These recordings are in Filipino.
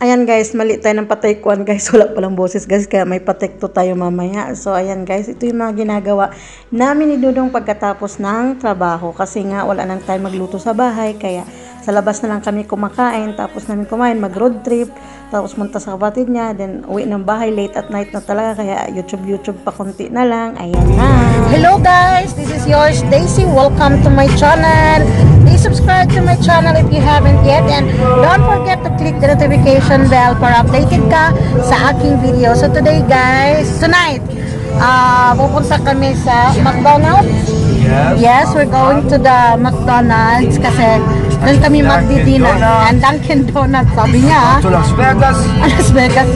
Ayan guys, mali tayo ng patekwan guys. Wala palang boses guys, kaya may patekto tayo mamaya. So ayan guys, ito yung mga ginagawa namin ni Dudong pagkatapos ng trabaho. Kasi nga wala nang time magluto sa bahay, kaya sa labas na lang kami kumakain. Tapos namin kumain, mag road trip. Tapos munta sa kapatid niya, then uwi ng bahay late at night na talaga. Kaya YouTube, YouTube pa konti na lang. Ayan na. Hello guys, this is yours Daisy. Welcome to my channel. Please subscribe to my channel if you haven't yet and don't forget to click the notification bell para updated ka sa aking video. So today guys, tonight, uh, pupunta kami sa McDonald's. Yes. Yes, we're going to the McDonald's kasi doon kami magdidina. Donuts. And Dunkin Donuts, sabi niya. To Las Vegas. Las Vegas.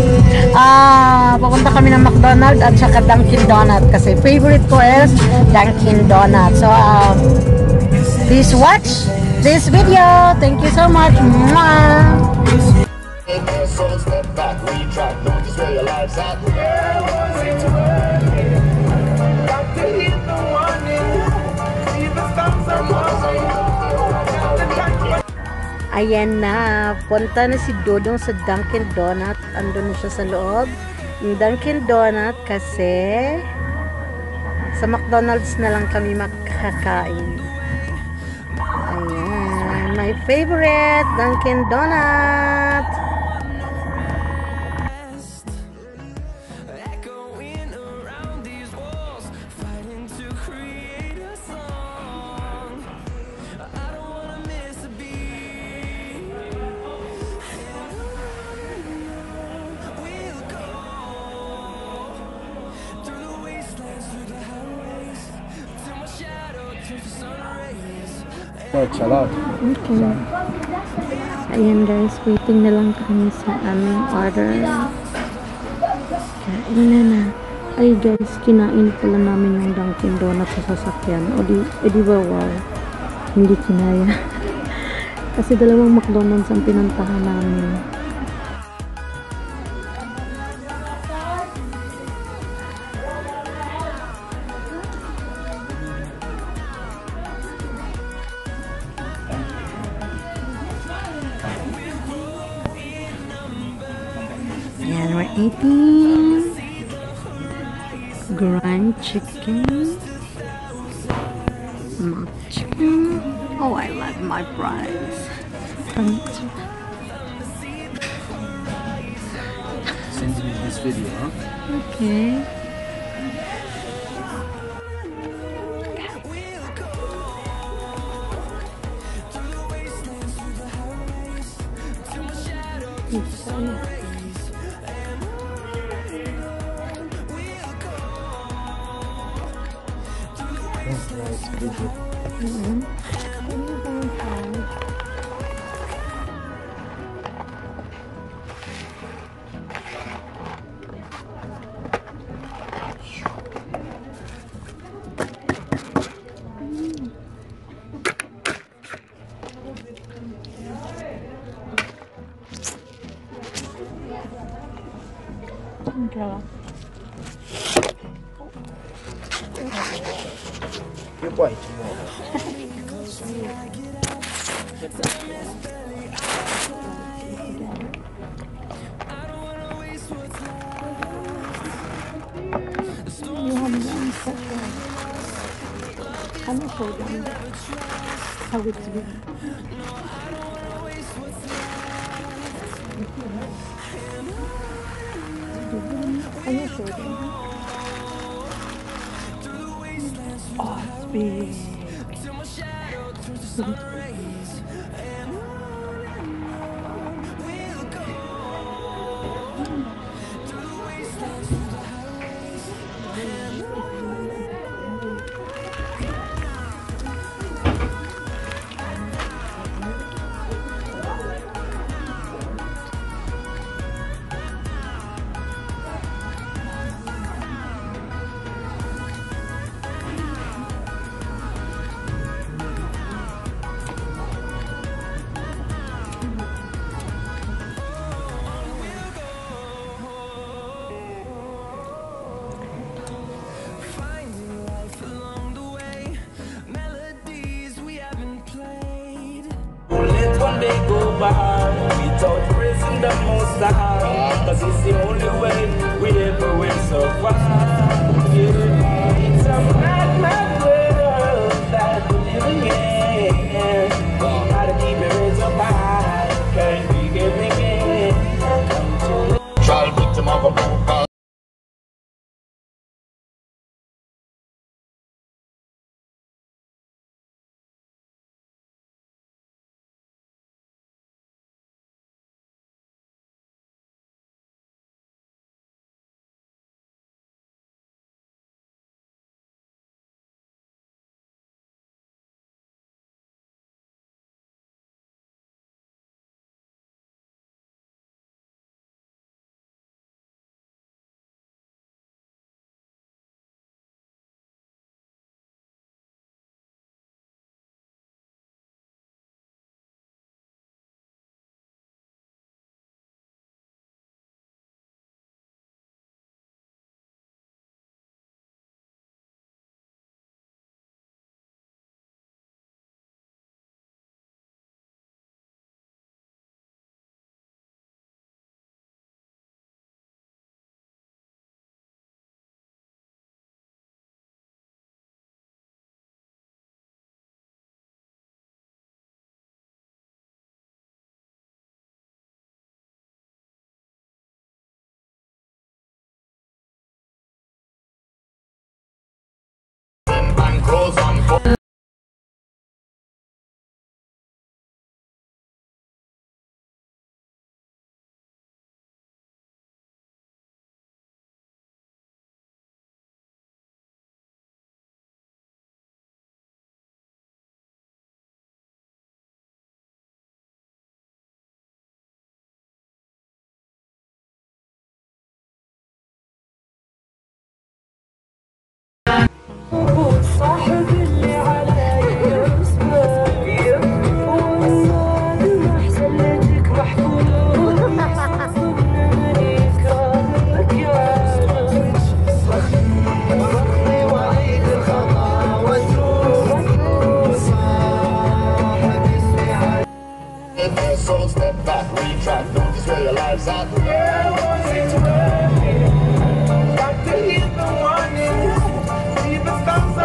Ah, pupunta kami ng McDonald's at saka Dunkin Donut kasi favorite ko is Dunkin Donut. So, um, please watch this video. Thank you so much. Mwah! So step back, retract, don't just where your life's at. Ayan na, punta na si Dodong sa Dunkin Donut. Andun na siya sa loob. Yung Dunkin Donut kasi sa McDonald's na lang kami makakain. Ayan, my favorite Dunkin Donut. Works a lot. Okay. Ayan guys, waiting na lang kami sa aming order. Kain na na. Ay guys, kinain pala namin yung Dunkin Donut sa sasakyan. O di, eh di ba wow? Hindi kinaya. Kasi dalawang McDonald's ang pinuntahan namin. Eating grind chicken. Mock chicken. Oh, I love my fries. Send me this video, huh? Okay. That's 들어가. Your boy tomorrow. you have done such a wonderful them how it's. I will show them off me. They go by without praising the Most High. Cause it's the only way we ever will survive. Yeah, it's a mad, Their soul step back, retract, don't your lives out. Got to hear the warning. The stars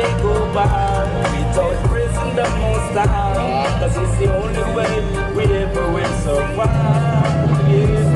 one go by without praising the Most High. Cause it's the only way we ever will survive. Yeah.